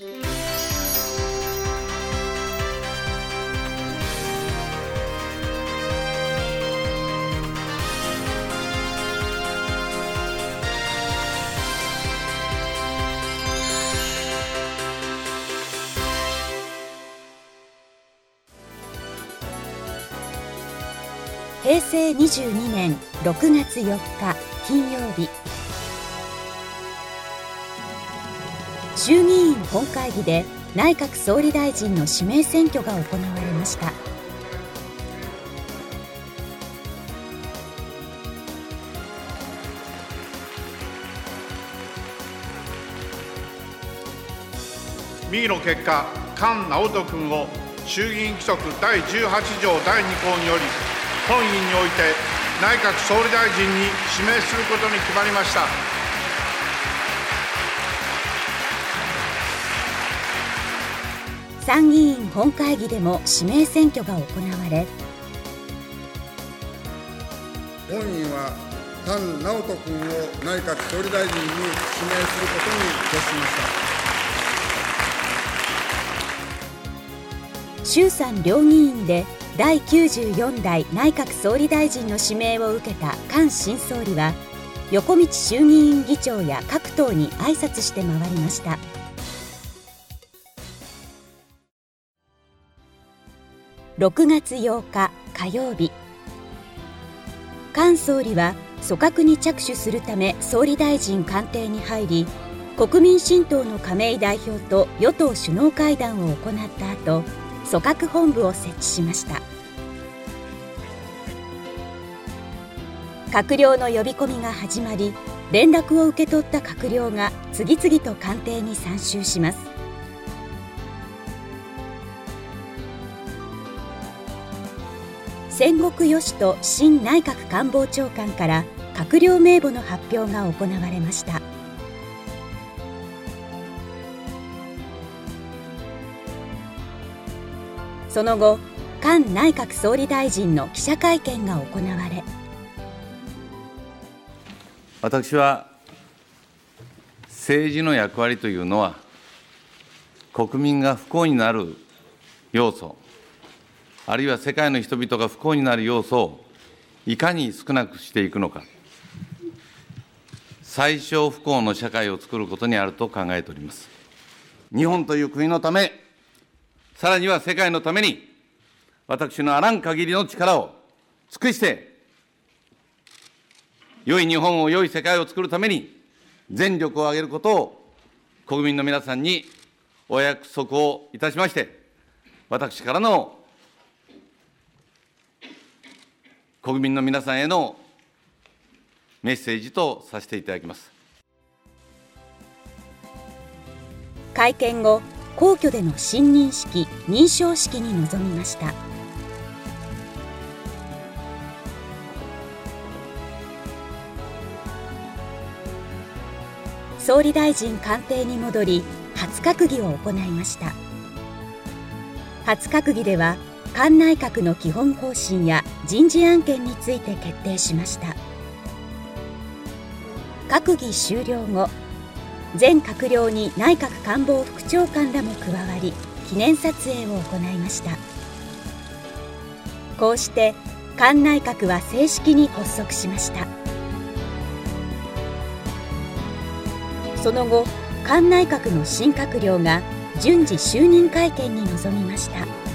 平成22年6月4日金曜日。衆議院本会議で内閣総理大臣の指名選挙が行われました。右の結果、菅直人君を衆議院規則第18条第2項により本院において内閣総理大臣に指名することに決まりました。参議院本会議でも指名選挙が行われ本院は菅直人君を内閣総理大臣に指名することに決しました。衆参両議院で第94代内閣総理大臣の指名を受けた菅新総理は横道衆議院議長や各党に挨拶して回りました6月8日火曜日。菅総理は組閣に着手するため総理大臣官邸に入り国民新党の亀井代表と与党首脳会談を行った後組閣本部を設置しました。閣僚の呼び込みが始まり連絡を受け取った閣僚が次々と官邸に参集します。戦国義人新内閣官房長官から閣僚名簿の発表が行われました。その後菅内閣総理大臣の記者会見が行われ。私は政治の役割というのは国民が不幸になる要素あるいは世界の人々が不幸になる要素をいかに少なくしていくのか。最小不幸の社会を作ることにあると考えております。日本という国のためさらには世界のために、私のあらん限りの力を尽くして、良い日本を、良い世界を作るために、全力を挙げることを、国民の皆さんにお約束をいたしまして、私からの国民の皆さんへのメッセージとさせていただきます。会見後皇居での信任式認証式に臨みました総理大臣官邸に戻り初閣議を行いました初閣議では官内閣の基本方針や人事案件について決定しました。閣議終了後全閣僚に内閣官房副長官らも加わり記念撮影を行いました。こうして菅内閣は正式に発足しました。その後菅内閣の新閣僚が順次就任会見に臨みました。